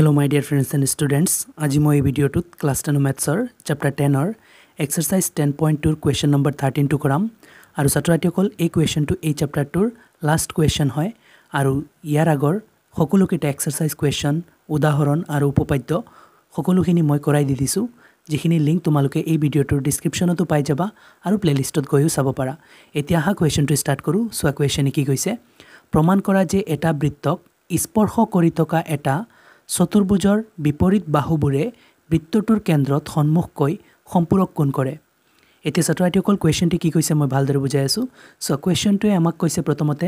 Hello' my dear friends and students আজি মই এই ভিডিঅ'টোত ক্লাছ টেনৰ মেথছৰ চেপ্টাৰ টেনৰ এক্সাৰচাইজ টেন পইণ্ট টুৰ কুৱেশ্যন নম্বৰ থাৰ্টিনটো কৰাম। আৰু ছাত্ৰ ছাত্ৰীসকল এই কুৱেশ্যনটো এই চেপ্টাৰটোৰ লাষ্ট কুৱেশ্যন হয়। আৰু ইয়াৰ আগৰ সকলোকেইটা এক্সাৰচাইজ কুৱেশ্যন উদাহৰণ আৰু উপপাদ্য সকলোখিনি মই কৰাই দি দিছোঁ। যিখিনি লিংক তোমালোকে এই ভিডিঅ'টোৰ ডিছক্ৰিপশ্যনতো পাই যাবা আৰু প্লে'লিষ্টত গৈও চাব পাৰা। এতিয়া অহা কুৱেশ্যনটো ষ্টাৰ্ট কৰোঁ চোৱা কুৱেশ্যনে কি কৈছে। প্ৰমাণ কৰা যে এটা বৃত্তক স্পৰ্শ কৰি থকা এটা চতুৰ্ভুজৰ বিপৰীত বাহুবোৰে বৃত্তটোৰ কেন্দ্ৰত সন্মুখকৈ সম্পূৰক কোণ কৰে। এতিয়া ছাত্ৰ ছাত্ৰীসকল কুৱেশ্যনটো কি কৈছে মই ভালদৰে বুজাই আছোঁ। চ' কুৱেশ্যনটোৱে আমাক কৈছে প্ৰথমতে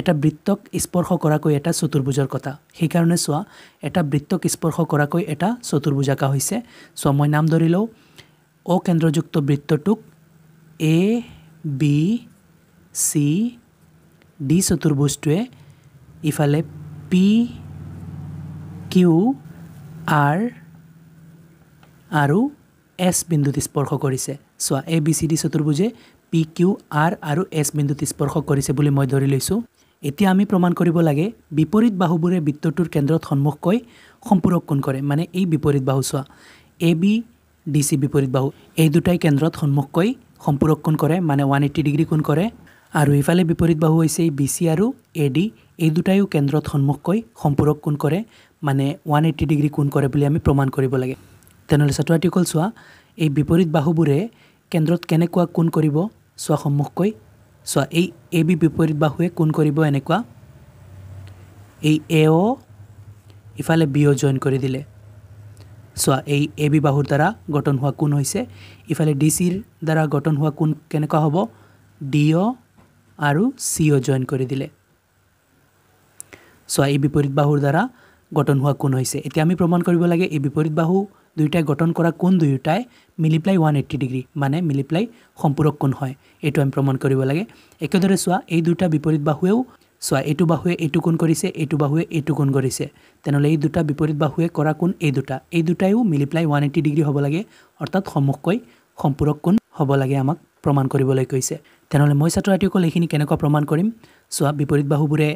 এটা বৃত্তক স্পৰ্শ কৰাকৈ এটা চতুৰ্ভুজৰ কথা। সেইকাৰণে চোৱা এটা বৃত্তক স্পৰ্শ কৰাকৈ এটা চতুৰ্ভুজ আঁকা হৈছে। চ' মই নাম ধৰি লওঁ অকেন্দ্ৰযুক্ত বৃত্তটোক এ বি চি ডি চতুৰ্ভুজটোৱে ইফালে পি কিউ আৰ আৰু এছ বিন্দুত স্পৰ্শ কৰিছে। চোৱা এ বি চি ডি চতুৰ্ভুজে পি কিউ আৰ আৰু এছ বিন্দুত স্পৰ্শ কৰিছে বুলি মই ধৰি লৈছোঁ। এতিয়া আমি প্ৰমাণ কৰিব লাগে বিপৰীত বাহুবোৰে বৃত্তটোৰ কেন্দ্ৰত সন্মুখকৈ সম্পূৰক কোণ কৰে। মানে এই বিপৰীত বাহু চোৱা এ বি ডি চি বিপৰীত বাহু এই দুটাই কেন্দ্ৰত সন্মুখকৈ সম্পূৰক কোণ কৰে মানে ওৱান এইট্টি ডিগ্ৰী কোণ কৰে। আৰু ইফালে বিপৰীত বাহু হৈছে বি চি আৰু এ ডি এই দুটাইও কেন্দ্ৰত সন্মুখকৈ সম্পূৰক কোণ কৰে মানে ওৱান এইট্টি ডিগ্ৰী কোণ কৰে বুলি আমি প্ৰমাণ কৰিব লাগে। তেনেহ'লে ছাত্ৰীসকল চোৱা এই বিপৰীত বাহুবোৰে কেন্দ্ৰত কেনেকুৱা কোণ কৰিব চোৱা সন্মুখকৈ। চোৱা এই এ বি বিপৰীত বাহুৱে কোণ কৰিব এনেকুৱা। এই এ অ ইফালে বি অ' জইন কৰি দিলে। চোৱা এই এ বি বাহুৰ দ্বাৰা গঠন হোৱা কোণ হৈছে ইফালে ডি চিৰ দ্বাৰা গঠন হোৱা কোণ কেনেকুৱা হ'ব ডি অ' আৰু চি অ' জইন কৰি দিলে। চোৱা এই বিপৰীত বাহুৰ দ্বাৰা গঠন হোৱা কোণ হৈছে। এতিয়া আমি প্ৰমাণ কৰিব লাগে এই বিপৰীত বাহু দুয়োটাই গঠন কৰা কোণ দুয়োটাই মিলি পেলাই ওৱান এইট্টি ডিগ্ৰী মানে মিলি পেলাই সম্পূৰক কোণ হয়। এইটো আমি প্ৰমাণ কৰিব লাগে। একেদৰে চোৱা এই দুটা বিপৰীত বাহুৱেও চোৱা এইটো বাহুৱে এইটো কোণ কৰিছে এইটো বাহুৱে এইটো কোণ কৰিছে। তেনেহ'লে এই দুটা বিপৰীত বাহুৱে কৰা কোণ এই দুটা। এই দুটাইও মিলি পেলাই ওৱান এইট্টি ডিগ্ৰী হ'ব লাগে অৰ্থাৎ সন্মুখকৈ সম্পূৰক কোণ হ'ব লাগে আমাক প্ৰমাণ কৰিবলৈ কৈছে। তেনেহ'লে মই ছাত্ৰ ছাত্ৰীসকল এইখিনি কেনেকুৱা প্ৰমাণ কৰিম? চোৱা বিপৰীত বাহুবোৰে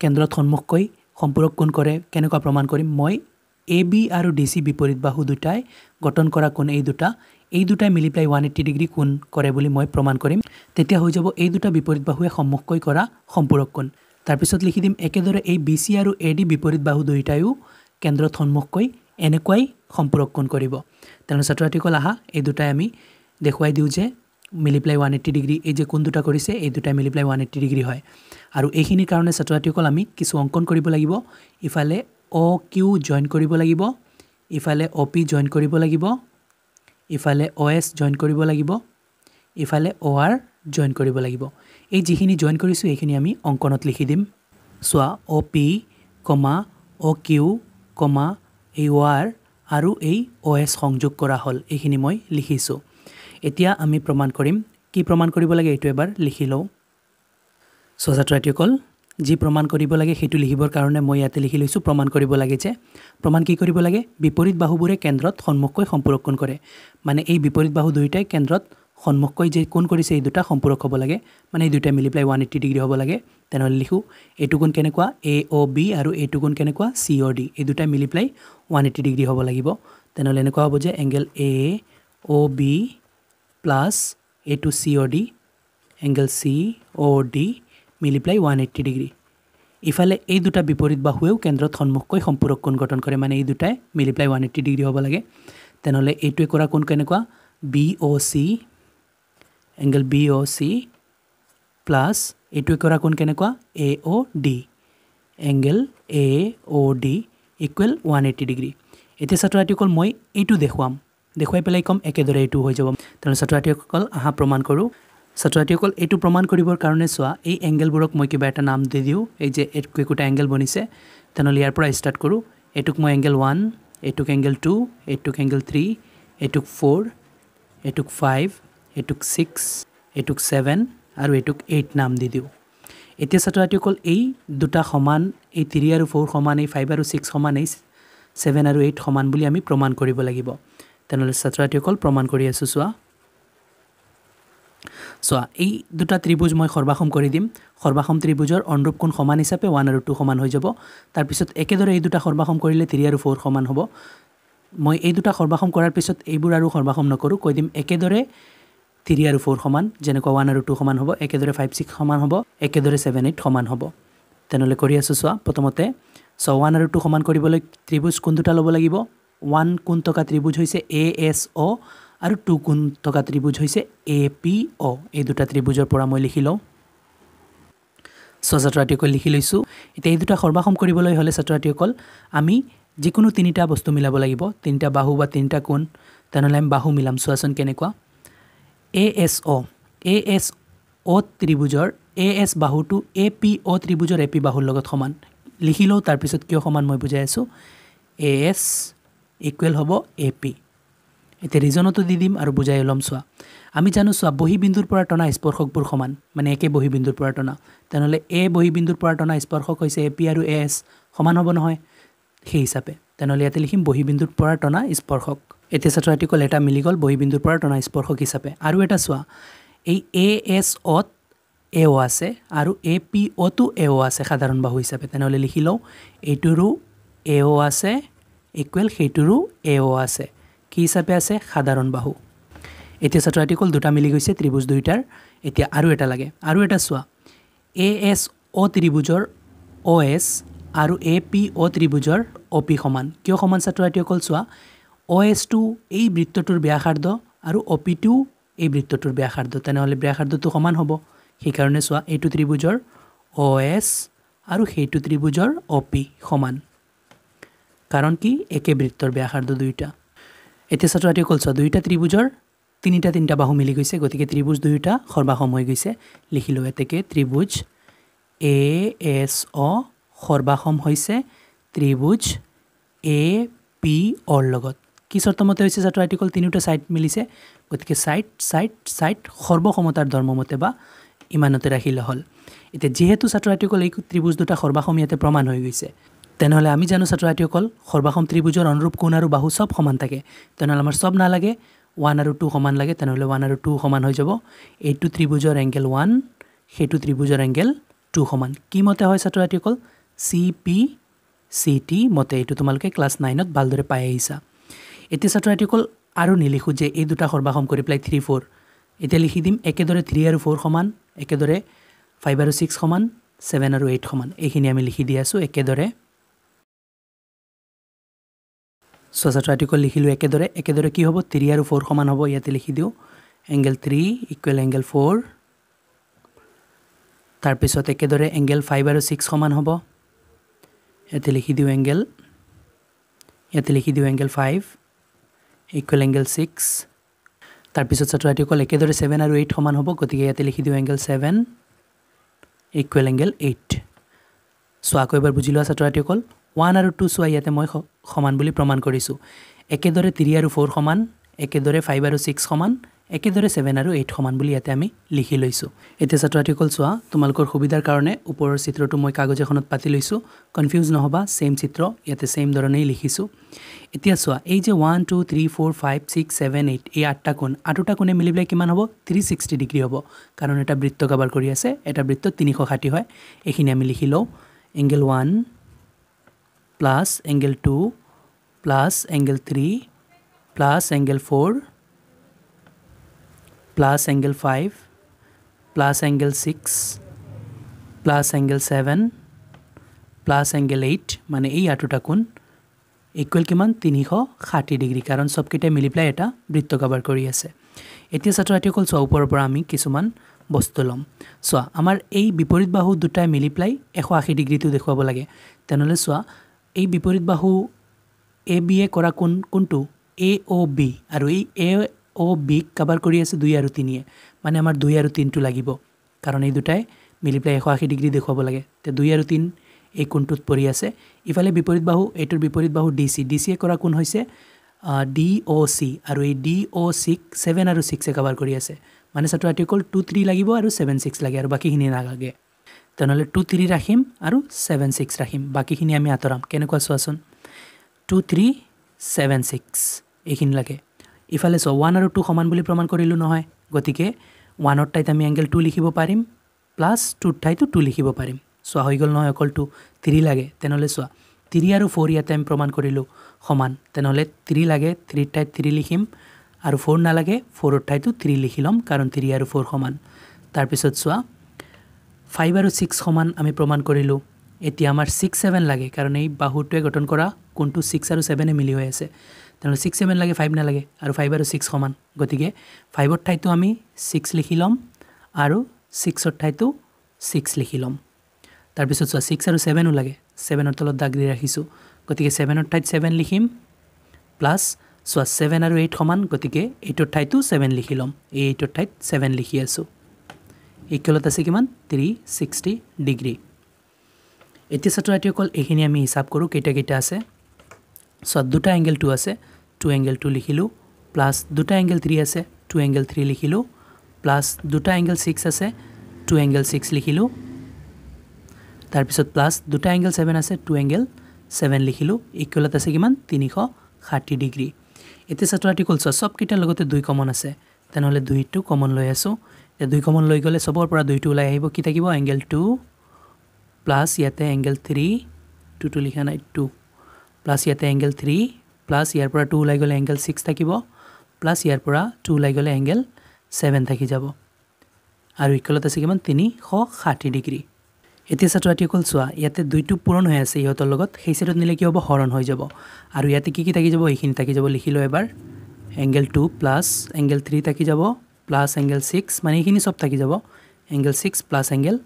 কেন্দ্ৰত সন্মুখকৈ সম্পূৰক কোণ কৰে কেনেকুৱা প্ৰমাণ কৰিম মই এ বি আৰু ডি চি বিপৰীত বাহু দুটাই গঠন কৰা কোণ এই দুটা এই দুটাই মিলি পেলাই ওৱান এইট্টি ডিগ্ৰী কোণ কৰে বুলি মই প্ৰমাণ কৰিম। তেতিয়া হৈ যাব এই দুটা বিপৰীত বাহুৱে সন্মুখকৈ কৰা সম্পূৰক কোণ তাৰপিছত লিখি দিম একেদৰে এই বি চি আৰু এ ডি বিপৰীত বাহু দুয়োটাইও কেন্দ্ৰত সন্মুখকৈ এনেকুৱাই সম্পূৰক কোণ কৰিব। তেনেহ'লে ছাত্ৰ ছাত্ৰীসকল আহা এই দুটাই আমি দেখুৱাই দিওঁ যে মিলি পেলাই ওৱান এইট্টি ডিগ্ৰী এই যে কোন দুটা কৰিছে এই দুটাই মিলি পেলাই ওৱান এইট্টি ডিগ্ৰী হয়। আৰু এইখিনিৰ কাৰণে ছাত্ৰ ছাত্ৰীসকল আমি কিছু অংকন কৰিব লাগিব। ইফালে অ' কিউ জইন কৰিব লাগিব। ইফালে অ' পি জইন কৰিব লাগিব। ইফালে অ' এছ জইন কৰিব লাগিব। ইফালে অ' আৰ জইন কৰিব লাগিব। এই যিখিনি জইন কৰিছোঁ এইখিনি আমি অংকনত লিখি দিম। চোৱা অ' পি কমা অ' কিউ কমা এই অ' আৰ আৰু এই অ' এছ সংযোগ কৰা হ'ল। এইখিনি মই লিখিছোঁ। এতিয়া আমি প্ৰমাণ কৰিম। কি প্ৰমাণ কৰিব লাগে এইটো এবাৰ লিখি লওঁ। চ' ছাত্ৰ ছাত্ৰীসকল যি প্ৰমাণ কৰিব লাগে সেইটো লিখিবৰ কাৰণে মই ইয়াতে লিখি লৈছোঁ প্ৰমাণ কৰিব লাগে যে প্ৰমাণ কি কৰিব লাগে? বিপৰীত বাহুবোৰে কেন্দ্ৰত সন্মুখকৈ সম্পূৰক কোণ কৰে। মানে এই বিপৰীত বাহু দুয়োটাই কেন্দ্ৰত সন্মুখকৈ যে কোণ কৰিছে এই দুটা সম্পূৰক হ'ব লাগে। মানে এই দুয়োটাই মিলি পেলাই ওৱান এইট্টি ডিগ্ৰী হ'ব লাগে। তেনেহ'লে লিখোঁ এইটো কোণ কেনেকুৱা? এ অ' বি আৰু এইটো কোণ কেনেকুৱা? চি অ' ডি এই দুটাই মিলি পেলাই ওৱান এইট্টি ডিগ্ৰী হ'ব লাগিব। তেনেহ'লে এনেকুৱা হ'ব যে angle A O' B plus এইটো C O' D angle C O' D মিলি পেলাই ওৱান এইট্টি ডিগ্ৰী ইফালে এই দুটা বিপৰীত বাহুৱেও কেন্দ্ৰত সন্মুখকৈ সম্পূৰক কোণ গঠন কৰে মানে এই দুটাই মিলি পেলাই ওৱান এইট্টি ডিগ্ৰী হ'ব লাগে। তেনেহ'লে এইটোৱে কৰা কোণ কেনেকুৱা? B O' C angle B O' C plus এইটোৱে কৰা কোণ কেনেকুৱা? A O' D angle A O' D equal one eighty degree এতিয়া ছাত্ৰ ছাত্ৰীসকল মই এইটো দেখুৱাম। দেখুৱাই পেলাই ক'ম একেদৰে এইটো হৈ যাব। তেনেহ'লে ছাত্ৰ ছাত্ৰীসকল আহা প্ৰমাণ কৰোঁ। ছাত্ৰ ছাত্ৰীসকল এইটো প্ৰমাণ কৰিবৰ কাৰণে চোৱা এই এংগেলবোৰক মই কিবা এটা নাম দি দিওঁ এই যে একো একোটা এংগেল বনিছে তেনেহ'লে ইয়াৰ পৰা ষ্টাৰ্ট কৰোঁ। এইটোক মই এংগেল ওৱান এইটোক এংগেল টু এইটোক এংগেল থ্ৰী এইটোক ফ'ৰ এইটোক ফাইভ এইটোক ছিক্স এইটোক ছেভেন আৰু এইটোক এইট নাম দি দিওঁ। এতিয়া ছাত্ৰ ছাত্ৰীসকল এই দুটা সমান এই থ্ৰী আৰু ফ'ৰ সমান এই ফাইভ আৰু ছিক্স সমান এই ছেভেন আৰু এইট সমান বুলি আমি প্ৰমাণ কৰিব লাগিব। তেনেহ'লে ছাত্ৰ ছাত্ৰীসকল প্ৰমাণ কৰি আছোঁ চোৱা। চোৱা এই দুটা ত্ৰিভুজ মই সৰ্বাসম কৰি দিম। সৰ্বাসম ত্ৰিভুজৰ অনুৰূপ কোণ সমান হিচাপে? ওৱান আৰু টু সমান হৈ যাব। তাৰপিছত একেদৰে এই দুটা সৰ্বাসম কৰিলে থ্ৰী আৰু ফ'ৰ সমান হ'ব। মই এই দুটা সৰ্বাসম কৰাৰ পিছত এইবোৰ আৰু সৰ্বাসম নকৰোঁ। কৈ দিম একেদৰে থ্ৰী আৰু ফ'ৰ সমান যেনেকুৱা ওৱান আৰু টু সমান হ'ব। একেদৰে ফাইভ ছিক্স সমান হ'ব। একেদৰে ছেভেন এইট সমান হ'ব। তেনেহ'লে কৰি আছোঁ চোৱা। প্ৰথমতে চ' ওৱান আৰু টু সমান কৰিবলৈ ত্ৰিভুজ কোন দুটা ল'ব লাগিব? ওৱান কোণ থকা ত্ৰিভুজ হৈছে এ এছ অ' আৰু টু কোণ থকা ত্ৰিভুজ হৈছে এ পি অ' এই দুটা ত্ৰিভুজৰ পৰা মই লিখি লওঁ। চ' ছাত্ৰ ছাত্ৰীসকল লিখি লৈছোঁ। এতিয়া এই দুটা সৰ্বাসম কৰিবলৈ হ'লে ছাত্ৰ ছাত্ৰীসকল আমি যিকোনো তিনিটা বস্তু মিলাব লাগিব। তিনিটা বাহু বা তিনিটা কোণ তেনেহ'লে আমি বাহু মিলাম। চোৱাচোন কেনেকুৱা। A S O' A S O' ত্ৰিভুজৰ A S বাহুটো এ পি অ' ত্ৰিভুজৰ এ পি বাহুৰ লগত সমান। লিখি লওঁ তাৰপিছত কিয় সমান মই বুজাই আছোঁ। এ এছ ইকুৱেল হ'ব এ পি এতিয়া ৰিজনতো দি দিম আৰু বুজাই ল'ম চোৱা। আমি জানো চোৱা বহীবিন্দুৰ পৰা টনা স্পৰ্শকবোৰ সমান। মানে একে বহীবিন্দুৰ পৰা টনা। তেনেহ'লে এ বহীবিন্দুৰ পৰা টনা স্পৰ্শক হৈছে এ পি আৰু এ এছ সমান হ'ব নহয়? সেই হিচাপে। তেনেহ'লে ইয়াতে লিখিম বহীবিন্দুৰ পৰা টনা স্পৰ্শক। এতিয়া ছাত্ৰ ছাত্ৰীসকল এটা মিলি গ'ল বহীবিন্দুৰ পৰা টনা স্পৰ্শক হিচাপে। আৰু এটা চোৱা এই এ এছ অ'ত এ অ' আছে আৰু এ পি অ'টো এ অ' আছে সাধাৰণ বাহু হিচাপে। তেনেহ'লে লিখি লওঁ এইটোৰো এ অ' আছে ইকুৱেল সেইটোৰো এ অ' আছে। কি হিচাপে আছে? সাধাৰণ বাহু। এতিয়া ছাত্ৰ ছাত্ৰীসকল দুটা মিলি গৈছে ত্ৰিভুজ দুয়োটাৰ এতিয়া আৰু এটা লাগে। আৰু এটা চোৱা। এ এছ অ' ত্ৰিভুজৰ অ' এছ আৰু A P O ত্ৰিভুজৰ O P সমান। কিয় সমান ছাত্ৰ ছাত্ৰীসকল চোৱা? অ' এছটো এই বৃত্তটোৰ ব্যাসাৰ্ধ আৰু অ' পিটোও এই বৃত্তটোৰ ব্যাসাৰ্ধ। তেনেহ'লে ব্যাসাৰ্ধটো সমান হ'ব। সেইকাৰণে চোৱা এইটো ত্ৰিভুজৰ অ' এছ আৰু সেইটো ত্ৰিভুজৰ অ' পি সমান। কাৰণ কি একে বৃত্তৰ ব্যাসাৰ্ধ দুয়োটা। এতিয়া ছাত্ৰ ছাত্ৰীসকল চোৱা দুয়োটা ত্ৰিভুজৰ তিনিটা তিনিটা বাহু মিলি গৈছে গতিকে ত্ৰিভুজ দুয়োটা সৰ্বাসম হৈ গৈছে। লিখিলোঁ এতেকে ত্ৰিভুজ এ এছ অ সৰ্বাসম হৈছে ত্ৰিভুজ এ পি অৰ লগত। কি চৰ্তমতে হৈছে ছাত্ৰ ছাত্ৰীসকল তিনিওটা ছাইড মিলিছে? গতিকে ছাইড ছাইড ছাইড সৰ্বসমতাৰ ধৰ্মমতে বা ইমানতে ৰাখিলে হ'ল। এতিয়া যিহেতু ছাত্ৰ ছাত্ৰীসকল এই ত্ৰিভুজ দুটা সৰ্বাসম ইয়াতে প্ৰমাণ হৈ গৈছে। তেনেহ'লে আমি জানো ছাত্ৰ ছাত্ৰীসকল সৰ্বাসম ত্ৰিভুজৰ অনুৰূপ কোণ আৰু বাহু চব সমান থাকে। তেনেহ'লে আমাৰ চব নালাগে ওৱান আৰু টু সমান লাগে তেনেহ'লে ওৱান আৰু টু সমান হৈ যাব। এইটো ত্ৰিভুজৰ এংগেল ওৱান সেইটো ত্ৰিভুজৰ এংগেল টু সমান। কি মতে হয় ছাত্ৰ ছাত্ৰীসকল চি পি চি টি মতে এইটো তোমালোকে ক্লাছ নাইনত ভালদৰে পাই আহিছা। এতিয়া ছাত্ৰ ছাত্ৰীসকল আৰু নিলিখোঁ যে এই দুটা সৰ্বাসম কৰি পেলাই থ্ৰী ফ'ৰ এতিয়া লিখি দিম একেদৰে থ্ৰী আৰু ফ'ৰ সমান একেদৰে ফাইভ আৰু ছিক্স সমান ছেভেন আৰু এইট সমান। এইখিনি আমি লিখি দি আছোঁ একেদৰে ছ' ছাত্ৰ ছাত্ৰীসকল লিখিলোঁ একেদৰে। একেদৰে কি হ'ব? থ্ৰী আৰু ফ'ৰ সমান হ'ব ইয়াতে লিখি দিওঁ। Angle three equal angle four তাৰপিছত একেদৰে এংগেল ফাইভ আৰু ছিক্স সমান হ'ব। ইয়াতে লিখি দিওঁ এংগেল ইয়াতে লিখি দিওঁ angle five equal angle six তাৰপিছত ছাত্ৰ ছাত্ৰীসকল একেদৰে ছেভেন আৰু এইট সমান হ'ব গতিকে ইয়াতে লিখি দিওঁ angle seven equal angle eight so' আকৌ এবাৰ বুজি লোৱা ছাত্ৰ ছাত্ৰীসকল ওৱান আৰু টু চোৱা ইয়াতে মই সমান বুলি প্ৰমাণ কৰিছোঁ। একেদৰে থ্ৰী আৰু ফ'ৰ সমান একেদৰে ফাইভ আৰু ছিক্স সমান একেদৰে ছেভেন আৰু এইট সমান বুলি ইয়াতে আমি লিখি লৈছোঁ। এতিয়া ছাত্ৰ ছাত্ৰীসকল চোৱা তোমালোকৰ সুবিধাৰ কাৰণে ওপৰৰ চিত্ৰটো মই কাগজ এখনত পাতি লৈছোঁ। কনফিউজ নহ'বা ছেইম চিত্ৰ ইয়াতে ছেইম ধৰণেই লিখিছোঁ। এতিয়া চোৱা এই যে one two three four five six seven eight এই আঠটা কোণ আঠোটা কোণে মিলি পেলাই কিমান হ'ব? থ্ৰী ছিক্সটি ডিগ্ৰী হ'ব। কাৰণ এটা বৃত্ত কাবাৰ কৰি আছে এটা বৃত্ত তিনিশ ষাঠি হয়। এইখিনি আমি লিখি লওঁ। Angle one plus angle two plus angle three plus angle four plus angle five plus angle six plus angle seven plus angle eight মানে এই আঠোটা কোণ ইকুৱেল কিমান? তিনিশ ষাঠি ডিগ্ৰী। কাৰণ চবকেইটাই মিলি পেলাই এটা বৃত্ত কাবাৰ কৰি আছে। এতিয়া ছাত্ৰ ছাত্ৰীসকল চোৱা, ওপৰৰ পৰা আমি কিছুমান বস্তু ল'ম। চোৱা, আমাৰ এই বিপৰীত বাহু দুটাই মিলি পেলাই এশ আশী ডিগ্ৰীটো দেখুৱাব লাগে। তেনেহ'লে চোৱা, এই বিপৰীত বাহু এ বি এ কৰা কোন কোনটো? এ অ' বি আৰু এই এ অ' বিক কাবাৰ কৰি আছে দুই আৰু তিনিয়ে। মানে আমাৰ দুই আৰু তিনিটো লাগিব। কাৰণ এই দুটাই মিলি পেলাই এশ আশী ডিগ্ৰী দেখুৱাব লাগে। তে দুই আৰু তিনি এই কোণটোত পৰি আছে? ইফালে বিপৰীত বাহু এইটোৰ বিপৰীত বাহু ডি চি ডি চিয়ে কৰা কোন হৈছে? ডি অ' চি আৰু এই ডি অ' চিক ছেভেন আৰু ছিক্সে কাভাৰ কৰি আছে। মানে ছাত্ৰ ছাত্ৰীসকল টু থ্ৰী লাগিব আৰু ছেভেন ছিক্স লাগে আৰু বাকীখিনি নালাগে। তেনেহ'লে টু থ্ৰী ৰাখিম আৰু ছেভেন ছিক্স ৰাখিম। বাকীখিনি আমি আঁতৰাম। কেনেকুৱা চোৱাচোন? টু থ্ৰী ছেভেন ছিক্স এইখিনি লাগে। ইফালে চোৱা ওৱান আৰু টু সমান বুলি প্ৰমাণ কৰিলোঁ নহয়। গতিকে ওৱানৰ ঠাইত আমি এংগেল টু লিখিব পাৰিম প্লাছ টুৰ ঠাইতো টু লিখিব পাৰিম। চোৱা হৈ গ'ল নহয় অকল টু থ্ৰী লাগে। তেনেহ'লে চোৱা থ্ৰী আৰু ফ'ৰ ইয়াতে আমি প্ৰমাণ কৰিলোঁ সমান। তেনেহ'লে থ্ৰী লাগে থ্ৰীৰ ঠাইত থ্ৰী লিখিম আৰু ফ'ৰ নালাগে ফ'ৰৰ ঠাইতো থ্ৰী লিখি ল'ম কাৰণ থ্ৰী আৰু ফ'ৰ সমান। তাৰপিছত চোৱা ফাইভ আৰু ছিক্স সমান আমি প্ৰমাণ কৰিলোঁ। এতিয়া আমাৰ ছিক্স ছেভেন লাগে কাৰণ এই বাহুটোৱে গঠন কৰা কোনটো ছিক্স আৰু ছেভেনে মিলি হৈ আছে। তেনেহ'লে ছিক্স ছেভেন লাগে ফাইভ নালাগে আৰু ফাইভ আৰু ছিক্স সমান। গতিকে ফাইভৰ ঠাইতো আমি ছিক্স লিখি ল'ম আৰু ছিক্সৰ ঠাইতো ছিক্স লিখি ল'ম। তাৰপিছত চোৱা ছিক্স আৰু ছেভেনো লাগে ছেভেনৰ তলত দাগ দি ৰাখিছোঁ। গতিকে ছেভেনৰ ঠাইত ছেভেন লিখিম প্লাছ চোৱা ছেভেন আৰু এইট সমান গতিকে এইটৰ ঠাইতো ছেভেন লিখি ল'ম। এই এইটৰ ঠাইত ছেভেন লিখি আছোঁ। ইকুৱেলত আছে কিমান? থ্ৰী ছিক্সটি ডিগ্ৰী এতিয়া ছাত্ৰ ছাত্ৰীসকল এইখিনি আমি হিচাপ কৰোঁ কেইটা কেইটা আছে। চোৱা দুটা এংগেল টু আছে টু এংগেল টু লিখিলোঁ প্লাছ দুটা এংগেল থ্ৰী আছে টু এংগেল থ্ৰী লিখিলোঁ প্লাছ দুটা এংগেল ছিক্স আছে টু এংগেল ছিক্স লিখিলোঁ। তাৰপিছত প্লাছ দুটা এংগেল ছেভেন আছে টু এংগেল ছেভেন লিখিলোঁ ইকুৱেলত আছে কিমান? তিনিশ ষাঠি ডিগ্ৰী এতিয়া ছাত্ৰ ছাত্ৰীসকল চোৱা চবকেইটাৰ লগতে দুই কমন আছে তেনেহ'লে দুইটো কমন লৈ আছোঁ। দুই কমন লৈ গ'লে চবৰ পৰা দুইটো ওলাই আহিব কি থাকিব? এংগেল টু প্লাছ ইয়াতে এংগেল থ্ৰী টুটো লিখা নাই টু প্লাছ ইয়াতে এংগেল থ্ৰী প্লাছ ইয়াৰ পৰা টু ওলাই গ'লে এংগেল ছিক্স থাকিব প্লাছ ইয়াৰ পৰা টু ওলাই গ'লে এংগেল ছেভেন থাকি যাব। আৰু ইকুৱেলত আছে কিমান? তিনিশ ষাঠি ডিগ্ৰী এতিয়া ছাত্ৰ ছাত্ৰীসকল চোৱা ইয়াতে দুইটো পূৰণ হৈ আছে ইহঁতৰ লগত সেই ছাইডত নিলে কি হ'ব? হৰণ হৈ যাব। আৰু ইয়াতে কি কি থাকি যাব? এইখিনি থাকি যাব লিখি লওঁ এবাৰ। Angle two plus angle three থাকি যাব প্লাছ এংগেল ছিক্স মানে এইখিনি চব থাকি যাব। Angle six plus angle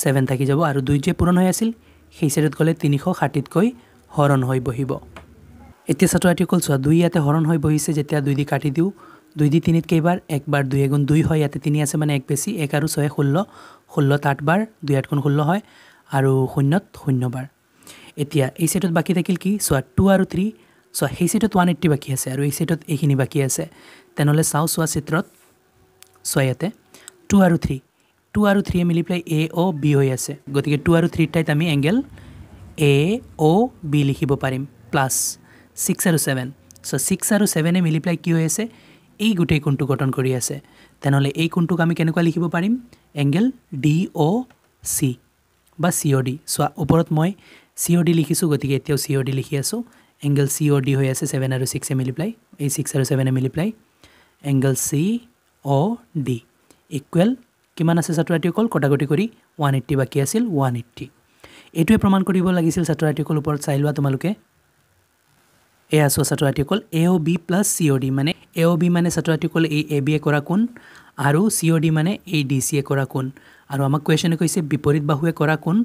seven থাকি যাব আৰু দুই যে পূৰণ হৈ আছিল সেই ছাইডত গ'লে তিনিশ ষাঠিতকৈ হৰণ হৈ বহিব। এতিয়া ছাত্ৰ ছাত্ৰীসকল চোৱা দুই ইয়াতে হৰণ হৈ বহিছে যেতিয়া দুই দি কাটি দিওঁ দুই দি তিনিত কেইবাৰ একবাৰ দুই এগুণ দুই হয় ইয়াতে তিনি আছে মানে এক বেছি এক আৰু ছয় ষোল্ল ষোল্লত আঠবাৰ দুই আঠ গুণ ষোল্ল হয় আৰু শূন্যত শূন্যবাৰ। এতিয়া এই ছেটত বাকী থাকিল কি? চোৱা টু আৰু থ্ৰী চোৱা সেই ছেটত ওৱান এইট্টি বাকী আছে আৰু এই ছেটত এইখিনি বাকী আছে। তেনেহ'লে চাওঁ চোৱা চিত্ৰত চোৱা ইয়াতে টু আৰু থ্ৰী টু আৰু থ্ৰীয়ে মিলি পেলাই এ অ' বি হৈ আছে। গতিকে টু আৰু থ্ৰীৰ ঠাইত আমি এংগেল এ অ' বি লিখিব পাৰিম প্লাছ ছিক্স আৰু ছেভেন চ' ছিক্স আৰু ছেভেনে মিলি পেলাই কি হৈ আছে? এই গোটেই কোণটো গঠন কৰি আছে। তেনেহ'লে এই কোণটোক আমি কেনেকুৱা লিখিব পাৰিম? এংগেল ডি অ' চি বা চি অ' ডি চোৱা ওপৰত মই চি অ' ডি লিখিছোঁ গতিকে এতিয়াও চি অ' ডি লিখি আছোঁ। এংগেল চি অ' ডি হৈ আছে ছেভেন আৰু ছিক্সে মিলি পেলাই। এই ছিক্স আৰু ছেভেনে মিলি পেলাই। Angle C O' D equal কিমান আছে ছাত্ৰ ছাত্ৰীসকল কটাকটি কৰি ওৱান এইট্টি বাকী আছিল ওৱান এইট্টি এইটোৱে প্ৰমাণ কৰিব লাগিছিল ছাত্ৰ ছাত্ৰীসকল ওপৰত। চাই লোৱা তোমালোকে। এয়া চোৱা ছাত্ৰ ছাত্ৰীসকল A O' B plus C O' D মানে এ অ' বি মানে ছাত্ৰ ছাত্ৰীসকল এই এ বিয়ে কৰা কোন? আৰু চি অ' ডি মানে এই ডি চিয়ে কৰা কোন? আৰু আমাক কুৱেশ্যনে কৈছে বিপৰীত বাহুৱে কৰা কোন?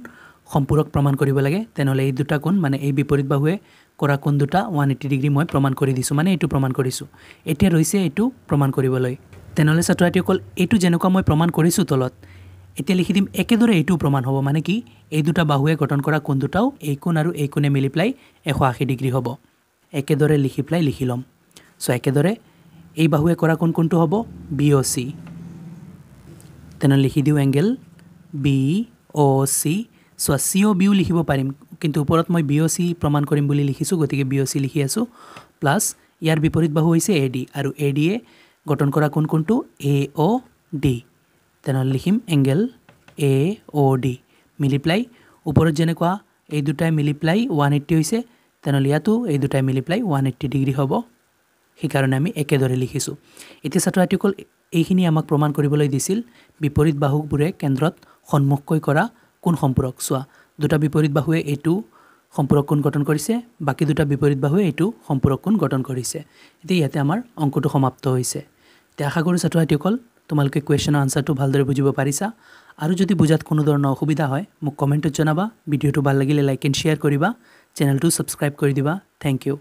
সম্পূৰক প্ৰমাণ কৰিব লাগে। তেনেহ'লে এই দুটা কোণ মানে এই বিপৰীত বাহুৱে কৰা কোন দুটা? ওৱান এইট্টি ডিগ্ৰী মই প্ৰমাণ কৰি দিছোঁ। মানে এইটো প্ৰমাণ কৰিছোঁ। এতিয়া ৰৈছে এইটো প্ৰমাণ কৰিবলৈ। তেনেহ'লে ছাত্ৰ ছাত্ৰীসকল এইটো যেনেকুৱা মই প্ৰমাণ কৰিছোঁ তলত এতিয়া লিখি দিম একেদৰে এইটোও প্ৰমাণ হ'ব মানে কি এই দুটা বাহুৱে গঠন কৰা কোন দুটাও এই কোণ আৰু এই কোণে মিলি পেলাই এশ আশী ডিগ্ৰী হ'ব। একেদৰে লিখি পেলাই লিখি ল'ম। চ' একেদৰে এই বাহুৱে কৰা কোন কোনটো হ'ব বি অ' চি। তেনেহ'লে লিখি দিওঁ এংগেল বি অ' চি। চোৱা চি অ' বিও লিখিব পাৰিম কিন্তু ওপৰত মই বি অ' চি প্ৰমাণ কৰিম বুলি লিখিছোঁ গতিকে বি অ' চি লিখি আছোঁ প্লাছ ইয়াৰ বিপৰীত বাহু হৈছে এ ডি আৰু এ ডিয়ে গঠন কৰা কোন কোনটো? এ অ' ডি তেনেহ'লে লিখিম এংগেল এ অ' ডি মিলি পেলাই ওপৰত যেনেকুৱা এই দুটাই মিলি পেলাই ওৱান এইট্টি হৈছে তেনেহ'লে ইয়াতো এই দুটাই মিলি পেলাই ওৱান এইট্টি ডিগ্ৰী হ'ব। সেইকাৰণে আমি একেদৰে লিখিছোঁ। এতিয়া ছাত্ৰ ছাত্ৰীসকল এইখিনি আমাক প্ৰমাণ কৰিবলৈ দিছিল বিপৰীত বাহুবোৰে কেন্দ্ৰত সন্মুখকৈ কৰা কোন সম্পূৰক? চোৱা দুটা বিপৰীত বাহুৱে এইটো সম্পূৰক কোণ গঠন কৰিছে বাকী দুটা বিপৰীত বাহুৱে এইটো সম্পূৰক কোণ গঠন কৰিছে। এতিয়া ইয়াতে আমাৰ অংকটো সমাপ্ত হৈছে। এতিয়া আশা কৰোঁ ছাত্ৰ ছাত্ৰীসকল তোমালোকে কুৱেশ্যনৰ আনচাৰটো ভালদৰে বুজিব পাৰিছা। আৰু যদি বুজাত কোনো ধৰণৰ অসুবিধা হয় মোক কমেণ্টত জনাবা। ভিডিঅ'টো ভাল লাগিলে লাইক এণ্ড শ্বেয়াৰ কৰিবা। চেনেলটো ছাবস্ক্ৰাইব কৰি দিবা। Thank U